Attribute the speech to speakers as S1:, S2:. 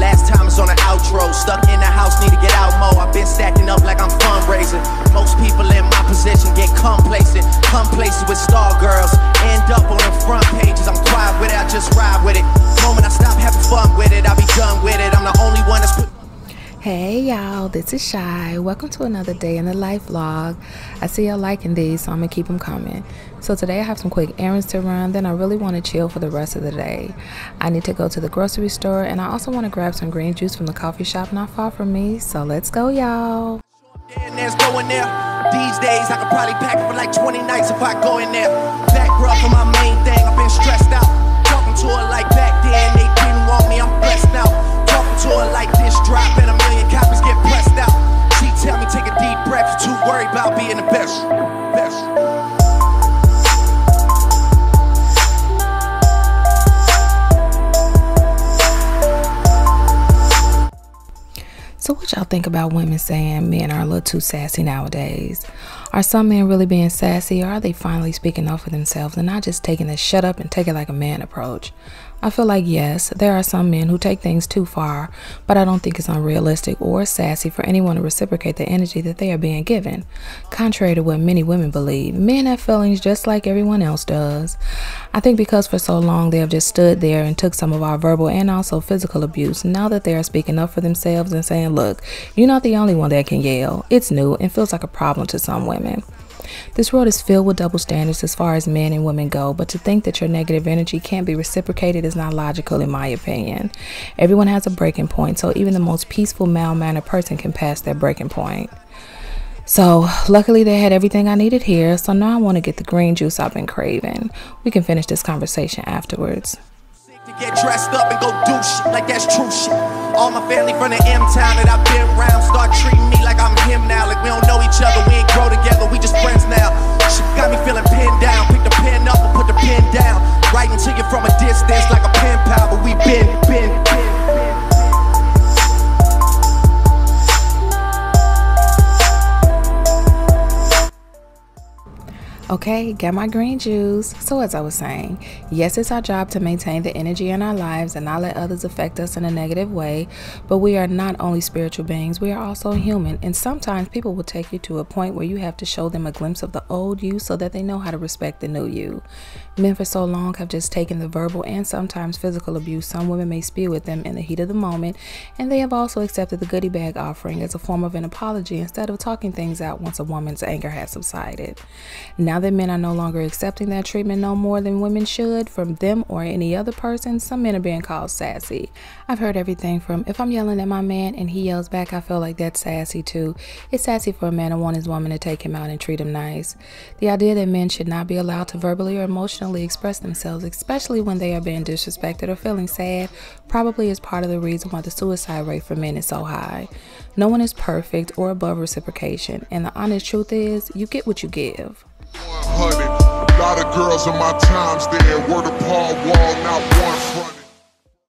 S1: Last time was on an outro. Stuck in the house, need to get out more. I've been stacking up like I'm fundraising. Most people in my position get complacent. Come places with star girls. End up on the front pages. I'm quiet with it, I just ride with it. Moment I stop having fun with it, I'll be done with it. I'm the only.
S2: Hey y'all, this is Shy. Welcome to another day in the life vlog. I see y'all liking these, so I'm gonna keep them coming. So today I have some quick errands to run, then I really want to chill for the rest of the day. I need to go to the grocery store and I also want to grab some green juice from the coffee shop not far from me. So let's go y'all.
S1: These days I could probably pack for like 20 nights if I go in there. Back for my
S2: think about women saying men are a little too sassy nowadays? Are some men really being sassy, or are they finally speaking up for themselves and not just taking a shut up and take it like a man approach? I feel like, yes, there are some men who take things too far, but I don't think it's unrealistic or sassy for anyone to reciprocate the energy that they are being given. Contrary to what many women believe, men have feelings just like everyone else does. I think because for so long they have just stood there and took some of our verbal and also physical abuse, now that they are speaking up for themselves and saying, look, you're not the only one that can yell. It's new and feels like a problem to some women. This world is filled with double standards as far as men and women go, but to think that your negative energy can't be reciprocated is not logical, in my opinion. Everyone has a breaking point, so even the most peaceful, mild mannered person can pass that breaking point. So, luckily, they had everything I needed here, so now I want to get the green juice I've been craving. We can finish this conversation afterwards.
S1: Get dressed up and go do shit like that's true shit. All my family from the M town that I've been around start treating me like I'm him now. Like we don't know each other, we ain't grow together, we just friends now. Shit got me
S2: Okay, get my green juice. So, as I was saying, yes, it's our job to maintain the energy in our lives and not let others affect us in a negative way. But we are not only spiritual beings, we are also human. And sometimes people will take you to a point where you have to show them a glimpse of the old you so that they know how to respect the new you. Men for so long have just taken the verbal and sometimes physical abuse some women may spew at them in the heat of the moment, and they have also accepted the goodie bag offering as a form of an apology instead of talking things out once a woman's anger has subsided. Now that men are no longer accepting that treatment no more than women should from them or any other person, some men are being called sassy. I've heard everything from if I'm yelling at my man and he yells back, I feel like that's sassy too. It's sassy for a man to want his woman to take him out and treat him nice. The idea that men should not be allowed to verbally or emotionally express themselves, especially when they are being disrespected or feeling sad, probably is part of the reason why the suicide rate for men is so high. No one is perfect or above reciprocation, and the honest truth is, you get what you give. 100. A lot of girls in my times there, word the Paul Wall, not one front.